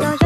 또